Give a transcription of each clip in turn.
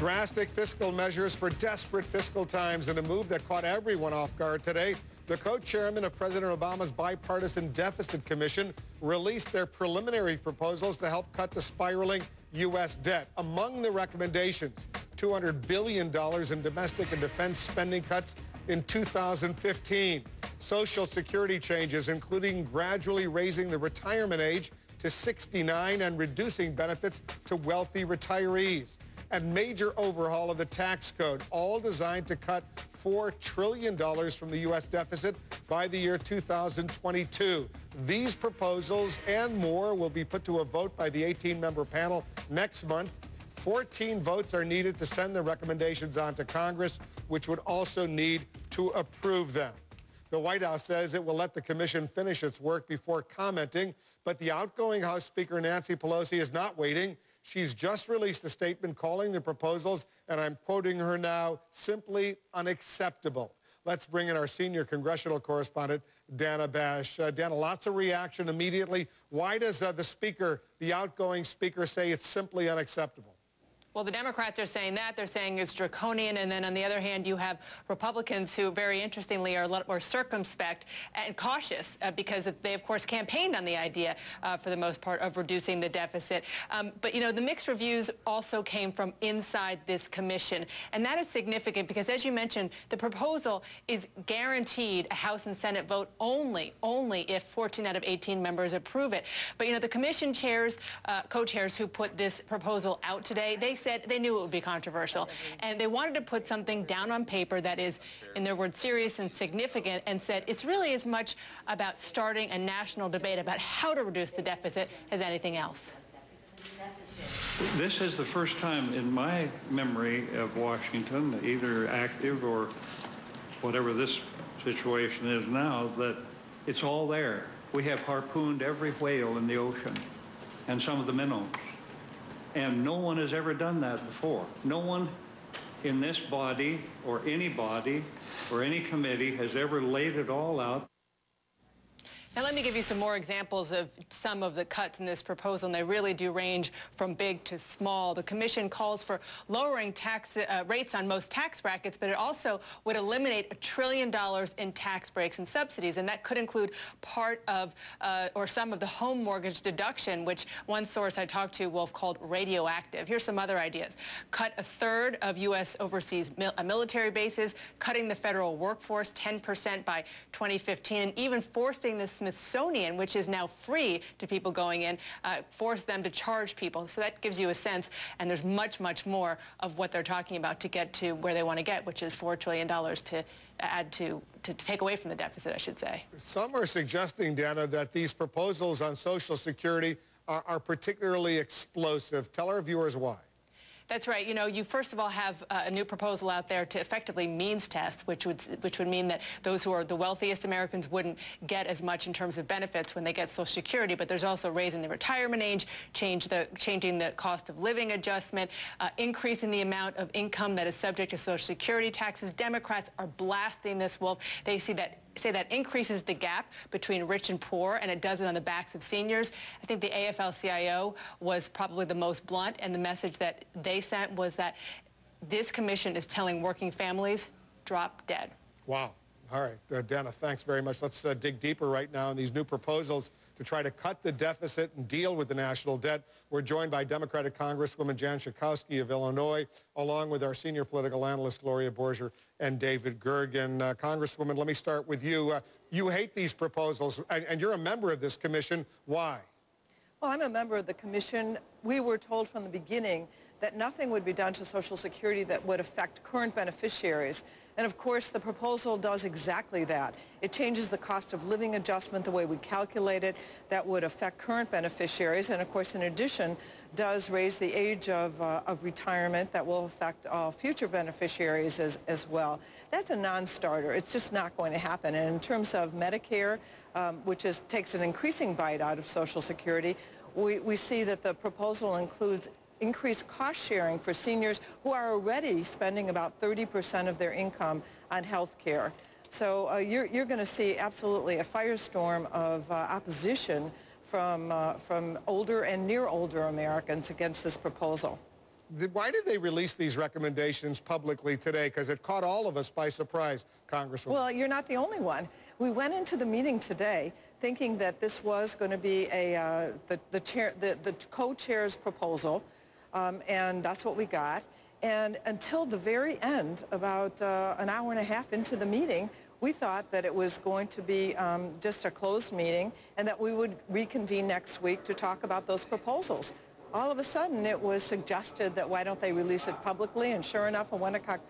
Drastic fiscal measures for desperate fiscal times in a move that caught everyone off guard today. The co-chairman of President Obama's Bipartisan Deficit Commission released their preliminary proposals to help cut the spiraling U.S. debt. Among the recommendations, $200 billion in domestic and defense spending cuts in 2015. Social Security changes, including gradually raising the retirement age to 69 and reducing benefits to wealthy retirees and major overhaul of the tax code, all designed to cut $4 trillion from the U.S. deficit by the year 2022. These proposals and more will be put to a vote by the 18-member panel next month. 14 votes are needed to send the recommendations on to Congress, which would also need to approve them. The White House says it will let the commission finish its work before commenting, but the outgoing House Speaker Nancy Pelosi is not waiting. She's just released a statement calling the proposals, and I'm quoting her now, simply unacceptable. Let's bring in our senior congressional correspondent, Dana Bash. Uh, Dana, lots of reaction immediately. Why does uh, the speaker, the outgoing speaker, say it's simply unacceptable? Well, the Democrats are saying that. They're saying it's draconian. And then on the other hand, you have Republicans who, very interestingly, are a lot more circumspect and cautious uh, because they, of course, campaigned on the idea, uh, for the most part, of reducing the deficit. Um, but, you know, the mixed reviews also came from inside this commission. And that is significant because, as you mentioned, the proposal is guaranteed a House and Senate vote only, only if 14 out of 18 members approve it. But, you know, the commission chairs, uh, co-chairs who put this proposal out today, they said they knew it would be controversial. And they wanted to put something down on paper that is, in their words, serious and significant and said it's really as much about starting a national debate about how to reduce the deficit as anything else. This is the first time in my memory of Washington, either active or whatever this situation is now, that it's all there. We have harpooned every whale in the ocean and some of the minnows. And no one has ever done that before. No one in this body or any body or any committee has ever laid it all out. Now let me give you some more examples of some of the cuts in this proposal, and they really do range from big to small. The commission calls for lowering tax uh, rates on most tax brackets, but it also would eliminate a trillion dollars in tax breaks and subsidies, and that could include part of uh, or some of the home mortgage deduction, which one source I talked to will have called radioactive. Here's some other ideas. Cut a third of U.S. overseas mil uh, military bases, cutting the federal workforce 10% by 2015, and even forcing the Smithsonian, which is now free to people going in, uh, force them to charge people. So that gives you a sense, and there's much, much more of what they're talking about to get to where they want to get, which is $4 trillion to add to, to take away from the deficit, I should say. Some are suggesting, Dana, that these proposals on Social Security are, are particularly explosive. Tell our viewers why. That's right. You know, you first of all have uh, a new proposal out there to effectively means test, which would which would mean that those who are the wealthiest Americans wouldn't get as much in terms of benefits when they get Social Security. But there's also raising the retirement age, change the changing the cost of living adjustment, uh, increasing the amount of income that is subject to Social Security taxes. Democrats are blasting this wolf. They see that say that increases the gap between rich and poor, and it does it on the backs of seniors. I think the AFL-CIO was probably the most blunt, and the message that they sent was that this commission is telling working families, drop dead. Wow. All right, uh, Dana, thanks very much. Let's uh, dig deeper right now in these new proposals to try to cut the deficit and deal with the national debt. We're joined by Democratic Congresswoman Jan Schakowsky of Illinois, along with our senior political analyst Gloria Borger and David Gergen. Uh, Congresswoman, let me start with you. Uh, you hate these proposals, and, and you're a member of this commission. Why? Well, I'm a member of the commission. We were told from the beginning that nothing would be done to Social Security that would affect current beneficiaries. And of course, the proposal does exactly that. It changes the cost of living adjustment, the way we calculate it, that would affect current beneficiaries. And of course, in addition, does raise the age of, uh, of retirement that will affect uh, future beneficiaries as, as well. That's a non-starter. It's just not going to happen. And in terms of Medicare, um, which is, takes an increasing bite out of Social Security, we, we see that the proposal includes increased cost sharing for seniors who are already spending about 30% of their income on health care. So uh, you're, you're going to see absolutely a firestorm of uh, opposition from, uh, from older and near older Americans against this proposal. why did they release these recommendations publicly today? Because it caught all of us by surprise, Congresswoman. Well, you're not the only one. We went into the meeting today thinking that this was going to be a uh, the, the, chair, the, the co-chair's proposal, um, and that's what we got. And until the very end, about uh, an hour and a half into the meeting, we thought that it was going to be um, just a closed meeting and that we would reconvene next week to talk about those proposals. All of a sudden, it was suggested that why don't they release it publicly, and sure enough, a 1 o'clock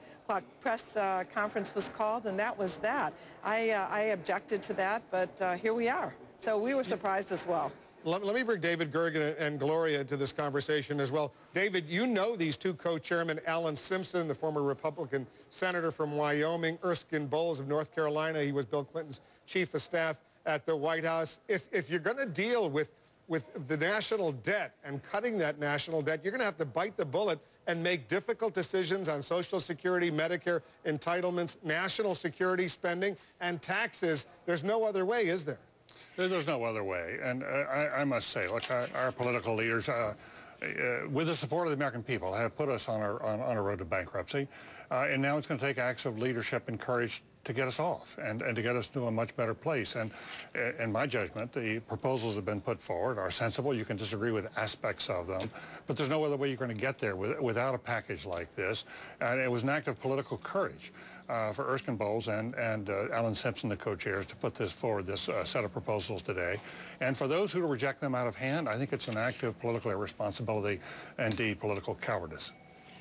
press uh, conference was called, and that was that. I, uh, I objected to that, but uh, here we are. So we were surprised as well. Let, let, me bring David Gergen and Gloria into this conversation as well. David, you know these two co-chairmen, Alan Simpson, the former Republican senator from Wyoming, Erskine Bowles of North Carolina. He was Bill Clinton's chief of staff at the White House. If, if you're going to deal with, with the national debt and cutting that national debt, you're going to have to bite the bullet and make difficult decisions on Social Security, Medicare, entitlements, national security spending, and taxes. There's no other way, is there? There's no other way. And uh, I, I, must say, look, our, our political leaders, uh, uh, with the support of the American people, have put us on, our, on, on a road to bankruptcy. Uh, and now it's going to take acts of leadership and courage to get us off and, and to get us to a much better place. And uh, in my judgment, the proposals that have been put forward are sensible. You can disagree with aspects of them, but there's no other way you're going to get there with, without a package like this. And it was an act of political courage uh, for Erskine Bowles and, and uh, Alan Simpson, the co-chairs, to put this forward, this uh, set of proposals today. And for those who reject them out of hand, I think it's an act of political irresponsibility, indeed political cowardice.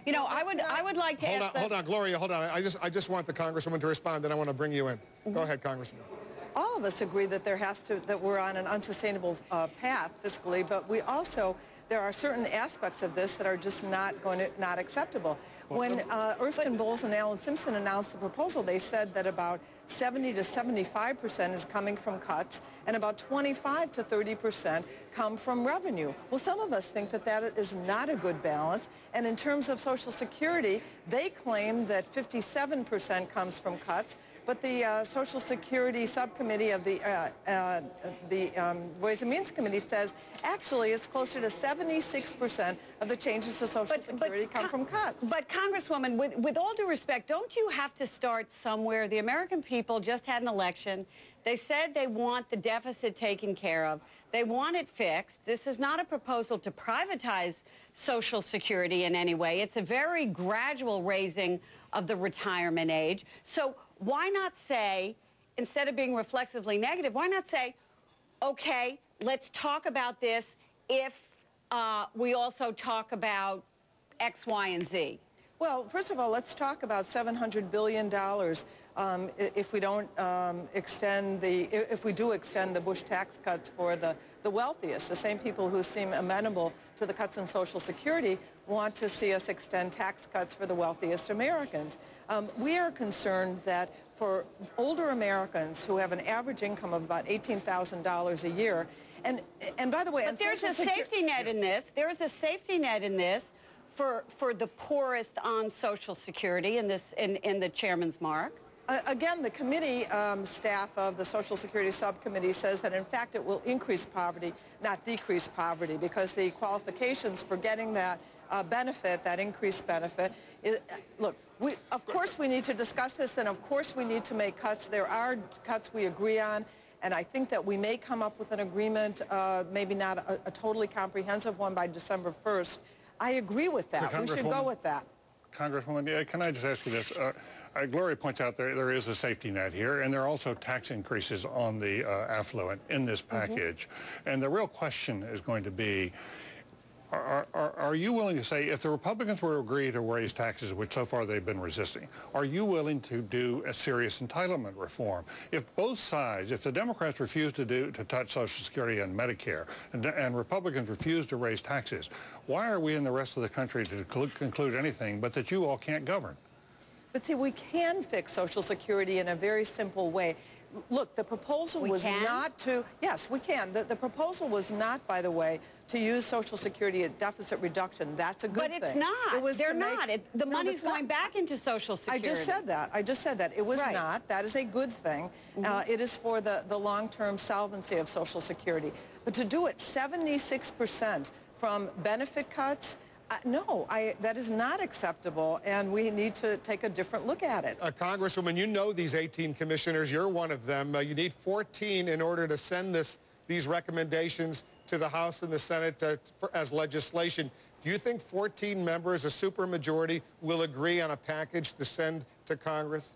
You know, I would, I would like to hold ask... On, hold on, Gloria, hold on. I just, I just want the Congresswoman to respond, then I want to bring you in. Mm -hmm. Go ahead, Congresswoman all of us agree that there has to that we're on an unsustainable uh, path fiscally, but we also there are certain aspects of this that are just not going to not acceptable. When uh, Erskine Bowles and Alan Simpson announced the proposal, they said that about 70 to 75 percent is coming from cuts and about 25 to 30 percent come from revenue. Well, some of us think that that is not a good balance. And in terms of Social Security, they claim that 57 percent comes from cuts but the uh, Social Security Subcommittee of the, uh, uh, the um, Ways and Means Committee says actually it's closer to 76% of the changes to Social but, Security but, come from cuts. But Congresswoman, with, with all due respect, don't you have to start somewhere? The American people just had an election. They said they want the deficit taken care of. They want it fixed. This is not a proposal to privatize Social Security in any way. It's a very gradual raising of the retirement age. So why not say, instead of being reflexively negative, why not say, okay, let's talk about this if uh, we also talk about X, Y, and Z? Well, first of all, let's talk about $700 billion um, if we don't um, extend the, if we do extend the Bush tax cuts for the, the wealthiest. The same people who seem amenable to the cuts in Social Security want to see us extend tax cuts for the wealthiest Americans. Um, we are concerned that for older Americans who have an average income of about $18,000 a year, and, and by the way... But there's a safety net in this. There is a safety net in this for, for the poorest on Social Security in, this, in, in the chairman's mark. Uh, again, the committee um, staff of the Social Security Subcommittee says that, in fact, it will increase poverty, not decrease poverty, because the qualifications for getting that uh, benefit, that increased benefit. Is, look, we, of course we need to discuss this, and of course we need to make cuts. There are cuts we agree on, and I think that we may come up with an agreement, uh, maybe not a, a, totally comprehensive one by December 1st. I agree with that. We should go with that. Congresswoman, can I just ask you this? Uh, uh, Gloria points out there, there is a safety net here, and there are also tax increases on the uh, affluent in this mm-hmm. package. Mm -hmm. And the real question is going to be, are, are, are, you willing to say, if the Republicans were to agree to raise taxes, which so far they've been resisting, are you willing to do a serious entitlement reform? If both sides, if the Democrats refuse to do to touch Social Security and Medicare, and, and Republicans refuse to raise taxes, why are we in the rest of the country to conclude anything but that you all can't govern? But see, we can fix Social Security in a very simple way. Look, the proposal we was can? not to, yes, we can. The, the, proposal was not, by the way, to use Social Security at deficit reduction. That's a good thing. But it's not. It was They're make, not. It, the no, money's going back into Social Security. I just said that. I just said that. It was right. not. That is a good thing. Mm -hmm. uh, it is for the, the long-term solvency of Social Security. But to do it 76% from benefit cuts, Uh, no, I, that is not acceptable, and we need to take a different look at it. Uh, Congresswoman, you know these 18 commissioners. You're one of them. Uh, you need 14 in order to send this, these recommendations to the House and the Senate uh, for, as legislation. Do you think 14 members, a supermajority, will agree on a package to send to Congress?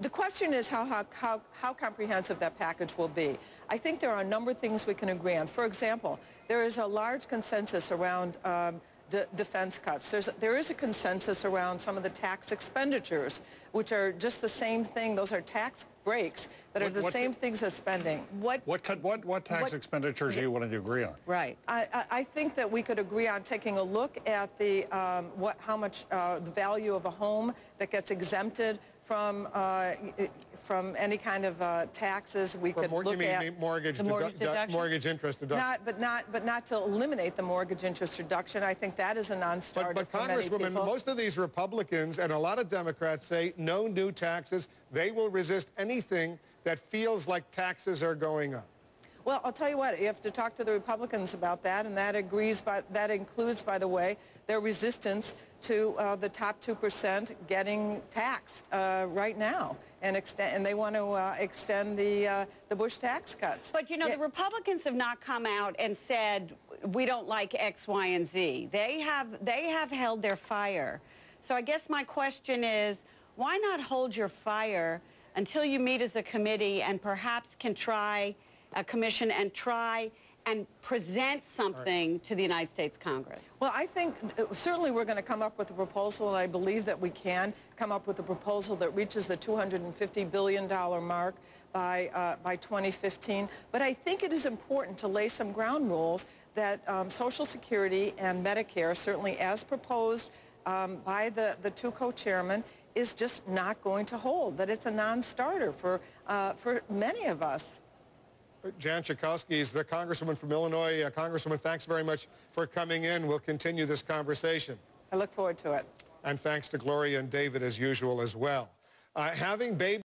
The question is how, how, how, how comprehensive that package will be. I think there are a number of things we can agree on. For example, there is a large consensus around um, de defense cuts. There's, there is a consensus around some of the tax expenditures, which are just the same thing. Those are tax breaks that What- are the what- same things as spending. What, What, cut- what, what tax What- expenditures are you willing to agree on? right. I, I- I think that we could agree on taking a look at the, um, what, how much, uh, the value of a home that gets exempted from, uh, from any kind of uh, taxes. We could mor- you look mean at. mortgage, The mortgage dedu- deduction? mortgage interest deduction? Not, but not, but not to eliminate the mortgage interest reduction. I think that is a non-starter But, but Congresswoman, most of these Republicans and a lot of Democrats say no new taxes. They will resist anything that feels like taxes are going up. Well, I'll tell you what, you have to talk to the Republicans about that, and that agrees, by, that includes, by the way, their resistance to uh, the top 2% getting taxed uh, right now, and, extend, and they want to uh, extend the, uh, the Bush tax cuts. But, you know, Yeah. the Republicans have not come out and said, we don't like X, Y, and Z. They have, they have held their fire. So I guess my question is, why not hold your fire until you meet as a committee and perhaps can try, a commission, and try and present something to the United States Congress? Well, I think uh, certainly we're going to come up with a proposal, and I believe that we can come up with a proposal that reaches the $250 billion mark by, uh, by 2015. But I think it is important to lay some ground rules that um, Social Security and Medicare, certainly as proposed um, by the, the two co-chairmen, is just not going to hold, that it's a non-starter for, uh, for many of us. Jan Schakowsky is the Congresswoman from Illinois. Uh, Congresswoman, thanks very much for coming in. We'll continue this conversation. I look forward to it. And thanks to Gloria and David as usual as well. Uh, having babies